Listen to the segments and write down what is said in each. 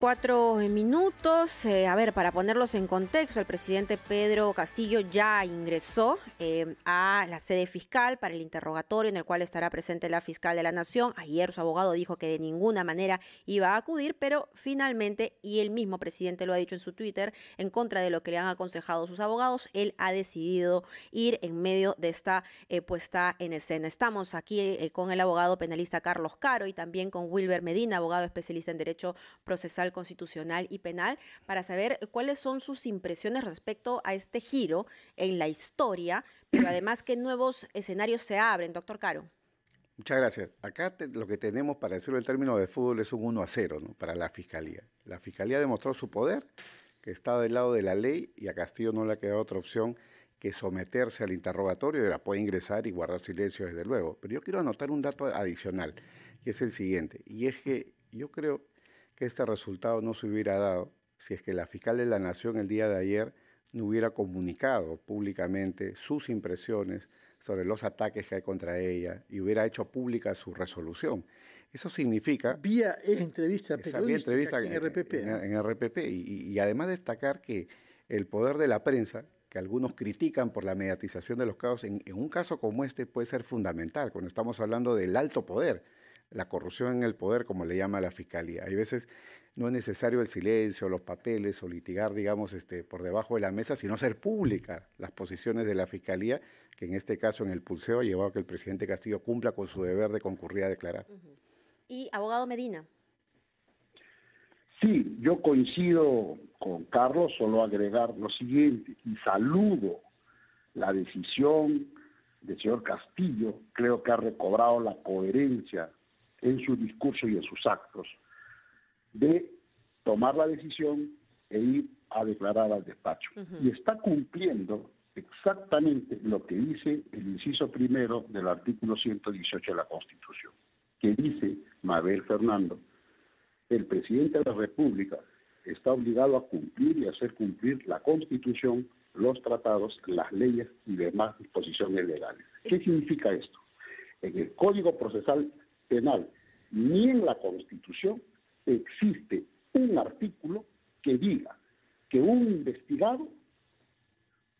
Cuatro minutos. Eh, a ver, para ponerlos en contexto, el presidente Pedro Castillo ya ingresó eh, a la sede fiscal para el interrogatorio en el cual estará presente la fiscal de la Nación. Ayer su abogado dijo que de ninguna manera iba a acudir, pero finalmente, y el mismo presidente lo ha dicho en su Twitter, en contra de lo que le han aconsejado sus abogados, él ha decidido ir en medio de esta eh, puesta en escena. Estamos aquí con el abogado penalista Carlos Caro y también con Wilber Medina, abogado especialista en Derecho Procesal Constitucional y Penal, para saber cuáles son sus impresiones respecto a este giro en la historia, pero además qué nuevos escenarios se abren, doctor Caro. Muchas gracias. Acá lo que tenemos, para decirlo en términos de fútbol, es un 1 a 0 ¿no? para la Fiscalía. La Fiscalía demostró su poder, que está del lado de la ley y a Castillo no le ha quedado otra opción que someterse al interrogatorio, ahora puede ingresar y guardar silencio desde luego. Pero yo quiero anotar un dato adicional, que es el siguiente, y es que yo creo que este resultado no se hubiera dado si es que la fiscal de la Nación el día de ayer no hubiera comunicado públicamente sus impresiones sobre los ataques que hay contra ella y hubiera hecho pública su resolución. Eso significa... Vía entrevista periodística en, RPP. En, RPP. Y, además destacar que el poder de la prensa, que algunos critican por la mediatización de los casos, en un caso como este puede ser fundamental, cuando estamos hablando del alto poder la corrupción en el poder, como le llama la fiscalía. Hay veces no es necesario el silencio, los papeles o litigar, digamos, este, por debajo de la mesa, sino hacer públicas las posiciones de la fiscalía, que en este caso en el pulseo ha llevado a que el presidente Castillo cumpla con su deber de concurrir a declarar. Y abogado Medina. Sí, yo coincido con Carlos, solo agregar lo siguiente, y saludo la decisión del señor Castillo, creo que ha recobrado la coherencia en su discurso y en sus actos de tomar la decisión e ir a declarar al despacho. Y está cumpliendo exactamente lo que dice el inciso primero del artículo 118 de la Constitución, que dice, Mabel Fernando, el presidente de la República está obligado a cumplir y hacer cumplir la Constitución, los tratados, las leyes y demás disposiciones legales. ¿Qué significa esto? En el Código Procesal penal ni en la Constitución existe un artículo que diga que un investigado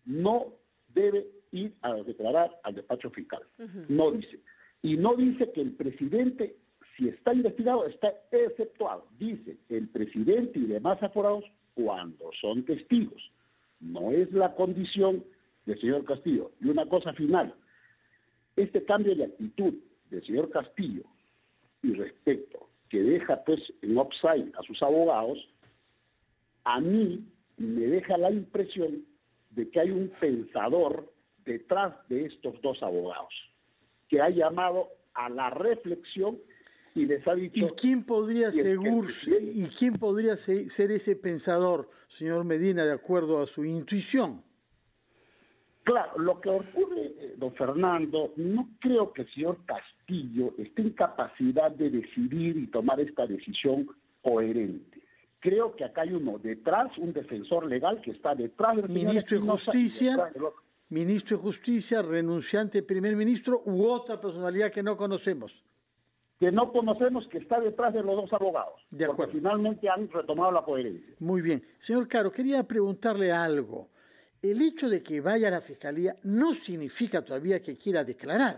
no debe ir a declarar al despacho fiscal. No dice. Y no dice que el presidente, si está investigado, está exceptuado. Dice el presidente y demás aforados cuando son testigos. No es la condición del señor Castillo. Y una cosa final, este cambio de actitud del señor Castillo y respecto que deja pues en offside a sus abogados, a mí me deja la impresión de que hay un pensador detrás de estos dos abogados, que ha llamado a la reflexión y les ha dicho... ¿Y quién podría, ¿y quién podría ser ese pensador, señor Medina, de acuerdo a su intuición? Claro, lo que ocurre, don Fernando, no creo que el señor Castillo esté en capacidad de decidir y tomar esta decisión coherente. Creo que acá hay uno detrás, un defensor legal que está detrás del ministro de Justicia, ministro de Justicia, renunciante primer ministro u otra personalidad que no conocemos. Que no conocemos que está detrás de los dos abogados. De acuerdo. Porque finalmente han retomado la coherencia. Muy bien. Señor Caro, quería preguntarle algo el hecho de que vaya a la fiscalía no significa todavía que quiera declarar,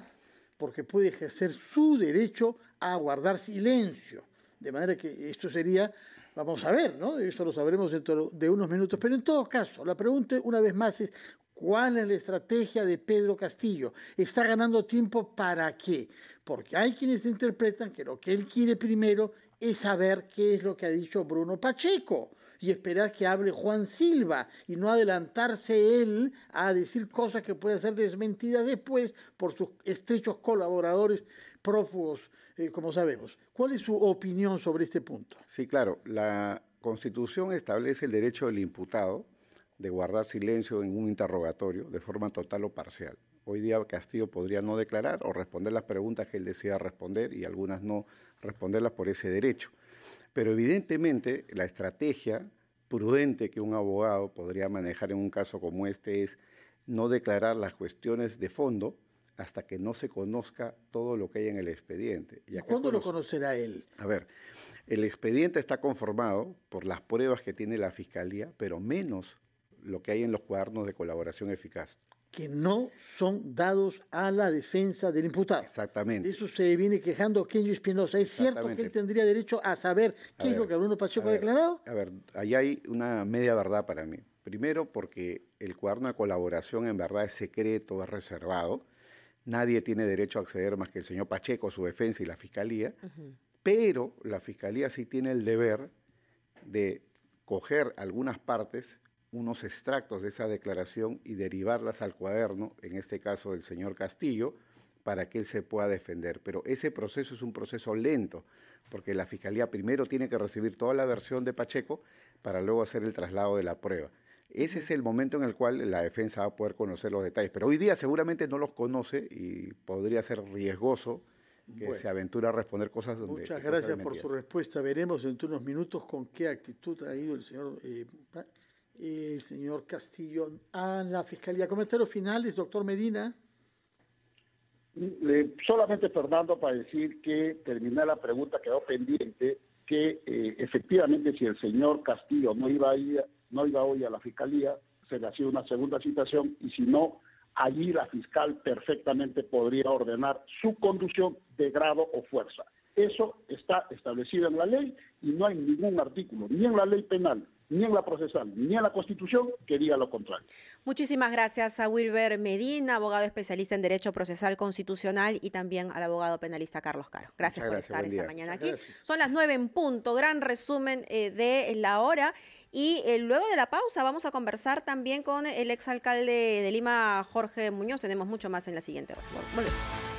porque puede ejercer su derecho a guardar silencio. De manera que esto sería, vamos a ver, ¿no? Eso lo sabremos dentro de unos minutos. Pero en todo caso, la pregunta una vez más es, ¿cuál es la estrategia de Pedro Castillo? ¿Está ganando tiempo para qué? Porque hay quienes interpretan que lo que él quiere primero es saber qué es lo que ha dicho Bruno Pacheco y esperar que hable Juan Silva y no adelantarse él a decir cosas que pueden ser desmentidas después por sus estrechos colaboradores prófugos, eh, como sabemos. ¿Cuál es su opinión sobre este punto? Sí, claro. La Constitución establece el derecho del imputado de guardar silencio en un interrogatorio de forma total o parcial. Hoy día Castillo podría no declarar o responder las preguntas que él desea responder y algunas no responderlas por ese derecho. Pero evidentemente la estrategia prudente que un abogado podría manejar en un caso como este es no declarar las cuestiones de fondo hasta que no se conozca todo lo que hay en el expediente. ¿Y cuándo lo conocerá él? A ver, El expediente está conformado por las pruebas que tiene la Fiscalía, pero menos lo que hay en los cuadernos de colaboración eficaz. Que no son dados a la defensa del imputado. Exactamente. De eso se viene quejando Kenjo Espinosa. ¿Es cierto que él tendría derecho a saber qué es lo que Bruno Pacheco ha declarado? A ver, ahí hay una media verdad para mí. Primero, porque el cuaderno de colaboración en verdad es secreto, es reservado. Nadie tiene derecho a acceder más que el señor Pacheco, su defensa y la fiscalía. Pero la fiscalía sí tiene el deber de coger algunas partes, unos extractos de esa declaración y derivarlas al cuaderno, en este caso del señor Castillo, para que él se pueda defender. Pero ese proceso es un proceso lento, porque la fiscalía primero tiene que recibir toda la versión de Pacheco para luego hacer el traslado de la prueba. Ese es el momento en el cual la defensa va a poder conocer los detalles. Pero hoy día seguramente no los conoce y podría ser riesgoso que se aventura a responder cosas donde... Muchas gracias por su respuesta. Veremos en unos minutos con qué actitud ha ido el señor, eh, el señor Castillo a la Fiscalía. Comentarios finales, doctor Medina. solamente, Fernando, para decir que terminé la pregunta, quedó pendiente, que eh, efectivamente si el señor Castillo no iba a ir no iba hoy a la fiscalía, se le hacía una segunda citación y si no, allí la fiscal perfectamente podría ordenar su conducción de grado o fuerza. Eso está establecido en la ley y no hay ningún artículo, ni en la ley penal, ni en la procesal, ni en la Constitución que diga lo contrario. Muchísimas gracias a Wilber Medina, abogado especialista en Derecho Procesal Constitucional y también al abogado penalista Carlos Caro. Gracias, por estar esta mañana aquí. Son las nueve en punto, gran resumen eh, de la hora. Y eh, luego de la pausa vamos a conversar también con el exalcalde de Lima, Jorge Muñoz. Tenemos mucho más en la siguiente hora. Volvemos.